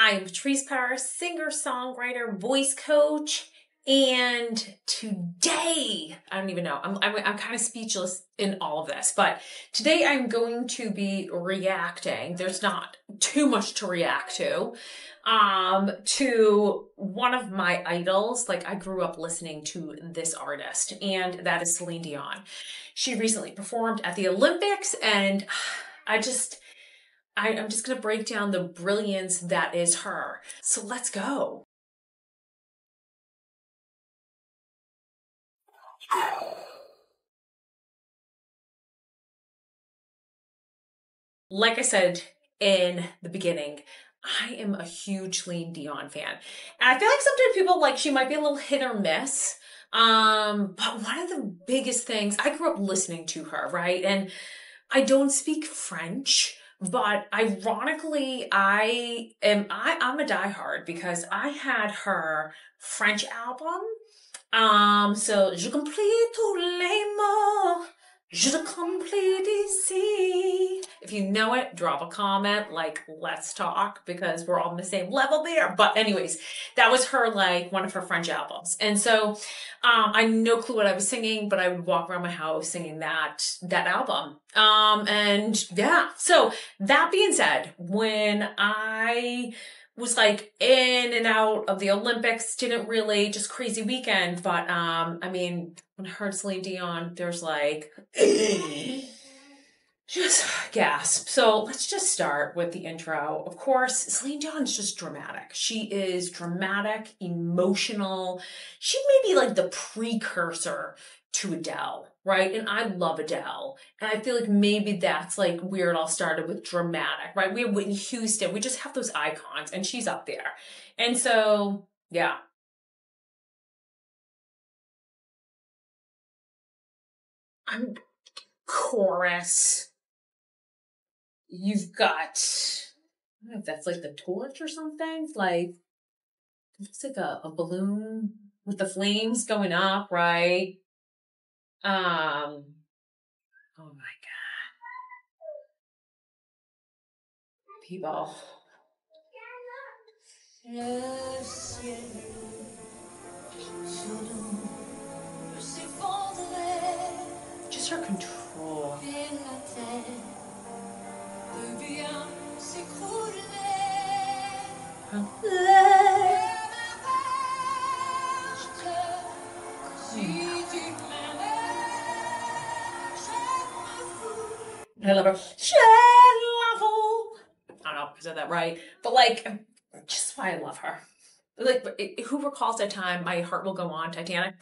I am Patrice Peris, singer, songwriter, voice coach. And today, I don't even know, I'm, I'm, I'm kind of speechless in all of this, but today I'm going to be reacting. There's not too much to react to, um, to one of my idols. Like I grew up listening to this artist and that is Celine Dion. She recently performed at the Olympics and I just, I, am just going to break down the brilliance that is her. So let's go. Like I said in the beginning, I am a huge Celine Dion fan. And I feel like sometimes people like she might be a little hit or miss. Um, but one of the biggest things, I grew up listening to her, right? And I don't speak French. But ironically, I am I, I'm a diehard because I had her French album. Um, so je complete tous les mots. Je complete ici. If you know it, drop a comment, like, let's talk, because we're all on the same level there. But anyways, that was her, like, one of her French albums. And so, um, I no clue what I was singing, but I would walk around my house singing that, that album. Um, and yeah. So that being said, when I, was like in and out of the Olympics, didn't really just crazy weekend. But um, I mean, when I heard Celine Dion, there's like just gasp. So let's just start with the intro. Of course, Celine Dion is just dramatic. She is dramatic, emotional. She may be like the precursor to Adele right? And I love Adele. And I feel like maybe that's like where it all started with dramatic, right? We have Whitney Houston. We just have those icons and she's up there. And so, yeah. I'm chorus. You've got, I don't know if that's like the torch or something. Like, looks like a, a balloon with the flames going up, right? Um, oh my God. People. Just her control. I love her. I don't know if I said that right, but like, just why I love her. Like, who recalls that time? My heart will go on. Titanic.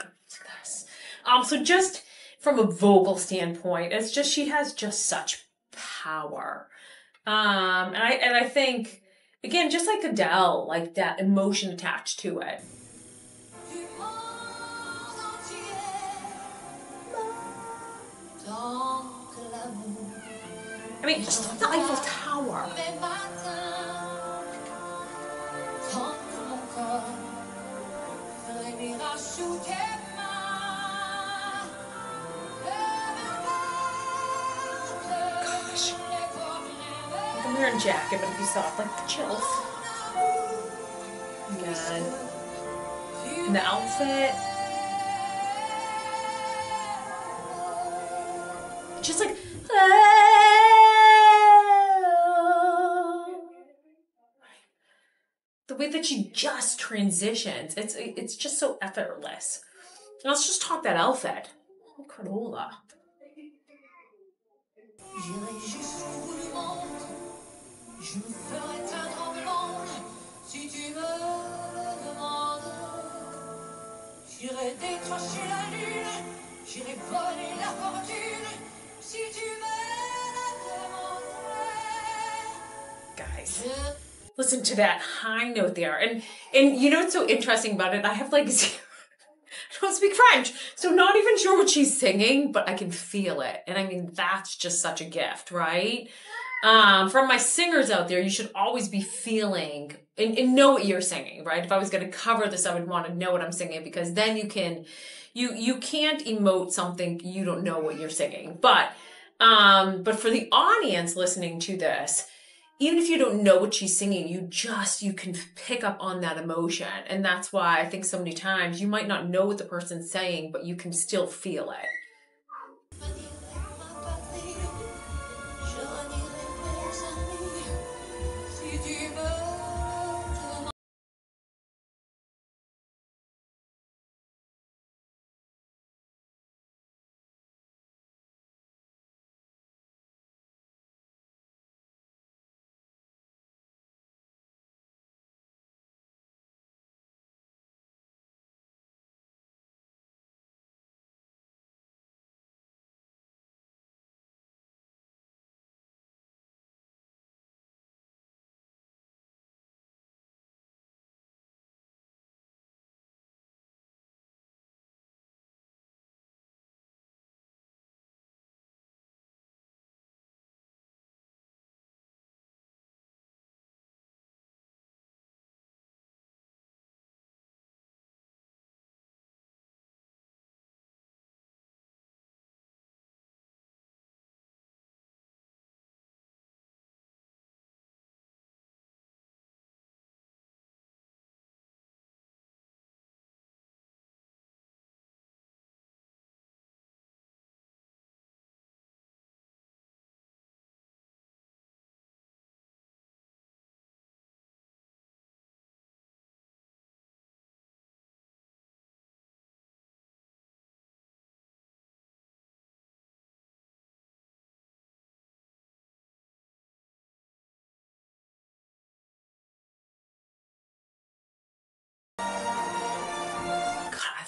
Um, so just from a vocal standpoint, it's just she has just such power. Um, and I and I think again, just like Adele, like that emotion attached to it. I mean, just the Eiffel Tower. Gosh. I'm wearing a jacket, but if you saw it, like the chills. Oh God. And the outfit. Just like, the way that she just transitions, it's it's just so effortless. let's just talk that outfit. Oh, Corolla. J'irai décrocher Guys listen to that high note there. And and you know what's so interesting about it? I have like I don't speak French, so not even sure what she's singing, but I can feel it. And I mean, that's just such a gift, right? Um, from my singers out there, you should always be feeling and, and know what you're singing, right? If I was going to cover this, I would want to know what I'm singing because then you can, you you can't emote something you don't know what you're singing. But um, but for the audience listening to this, even if you don't know what she's singing, you just you can pick up on that emotion. And that's why I think so many times you might not know what the person's saying, but you can still feel it.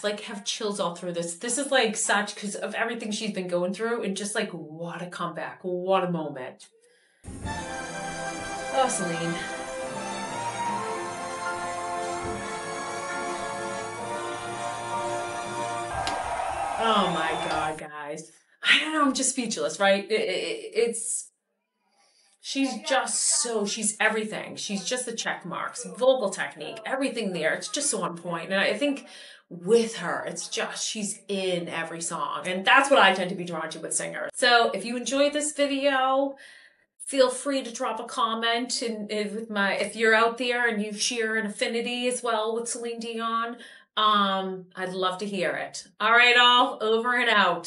Like have chills all through this. This is like such because of everything she's been going through, and just like what a comeback, what a moment. Oh, Celine. Oh my god, guys. I don't know, I'm just speechless, right? It, it, it's she's just so she's everything. She's just the check marks, vocal technique, everything there. It's just so on point. And I think with her. It's just, she's in every song. And that's what I tend to be drawn to with singers. So if you enjoyed this video, feel free to drop a comment and, with my, if you're out there and you share an affinity as well with Celine Dion, um, I'd love to hear it. All right, all over and out.